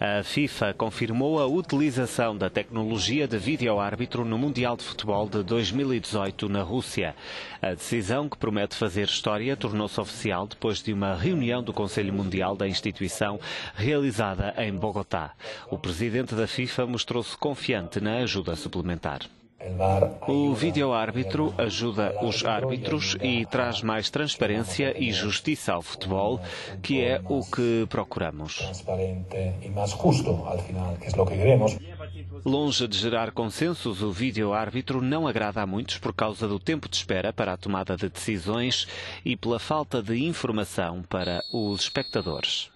A FIFA confirmou a utilização da tecnologia de vídeo-árbitro no Mundial de Futebol de 2018 na Rússia. A decisão, que promete fazer história, tornou-se oficial depois de uma reunião do Conselho Mundial da instituição realizada em Bogotá. O presidente da FIFA mostrou-se confiante na ajuda suplementar. O vídeo-árbitro ajuda os árbitros e traz mais transparência e justiça ao futebol, que é o que procuramos. Longe de gerar consensos, o vídeo-árbitro não agrada a muitos por causa do tempo de espera para a tomada de decisões e pela falta de informação para os espectadores.